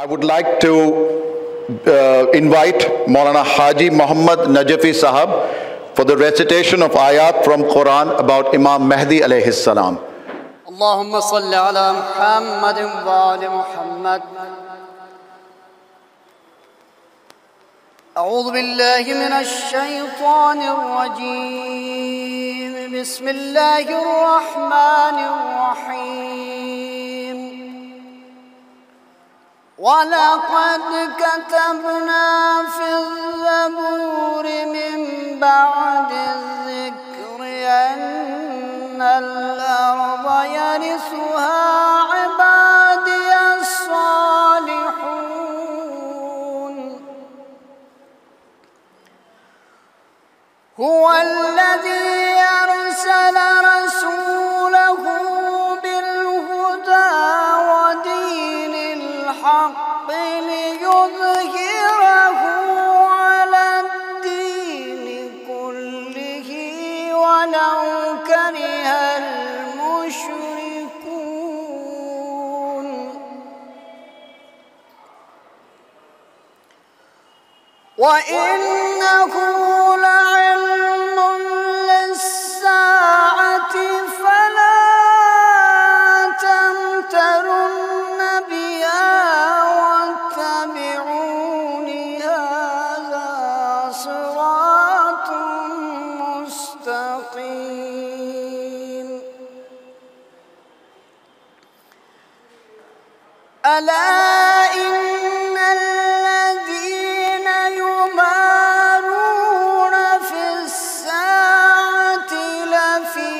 I would like to uh, invite Maulana Haji Muhammad Najafi Sahab for the recitation of ayat from Quran about Imam Mahdi alayhi salam. اللهم صل على محمد وآل محمد أعوذ بالله من الشيطان الرجيم بسم الله الرحمن الرحيم ولقد كتبنا في الزبور من بعد الذكر أن الأرض يرثها عبادي الصالحون. هو ولو كره المشركون. وإنه الذين يمارون في الساعة لفي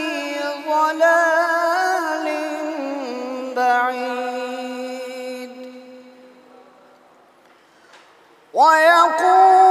ضلال بعيد. ويقولون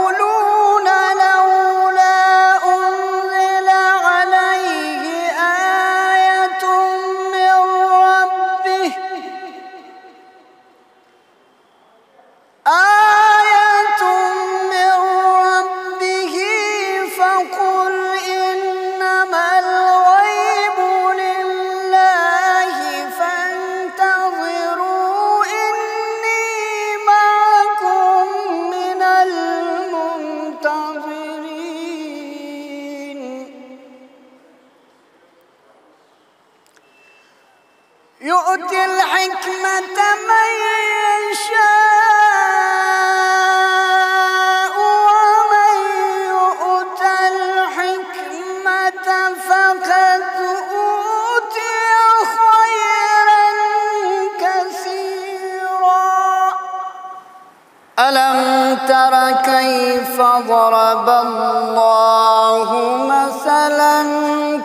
تر كيف ضرب الله مثلا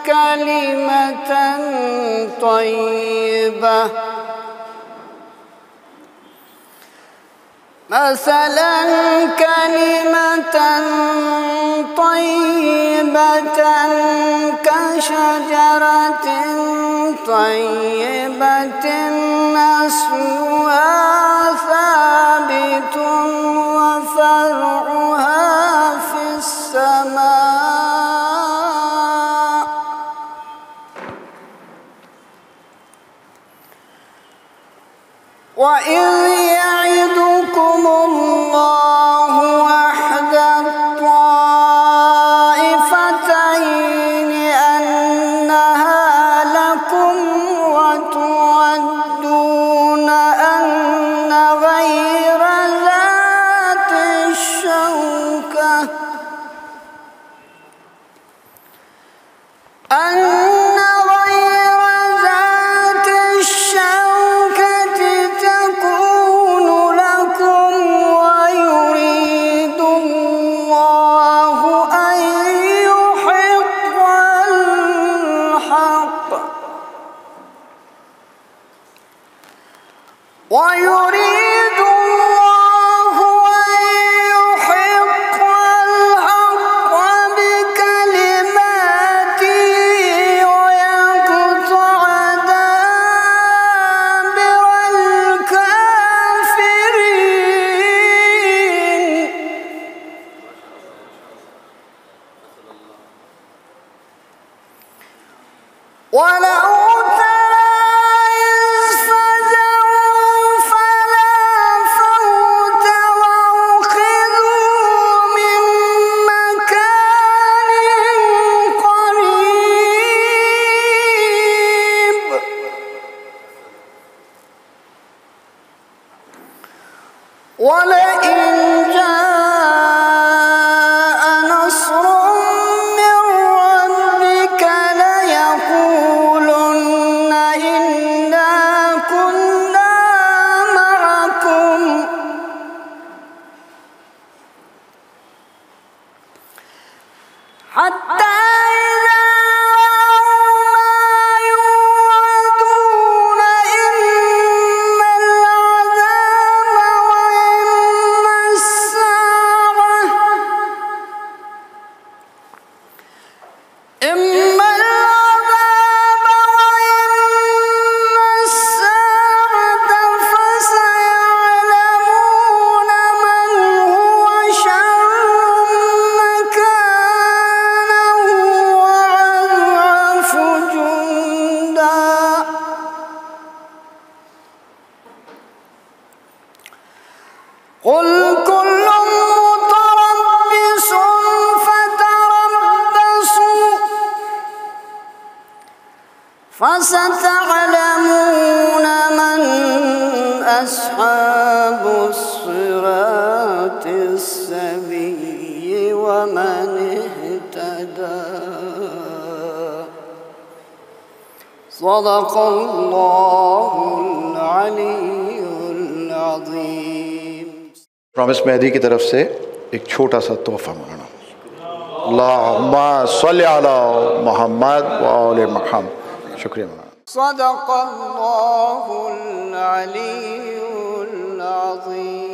كلمة طيبة مثلا كلمة طيبة كشجرة طيبة أصلها وإذ يعدكم الله الطائفتين أنها لكم وتودون أن غير ذات الشوكة أن ولئن قل كل متربص فتربصوا فستعلمون من أصحاب الصراط السبي ومن اهتدى صدق الله العلي العظيم پرامس مہدی کی طرف سے ایک چھوٹا سا تحفہ مانگنا۔ اللہم صلی علی محمد و آل محمد شکریہ مانا صدق اللہ العلی العظیم۔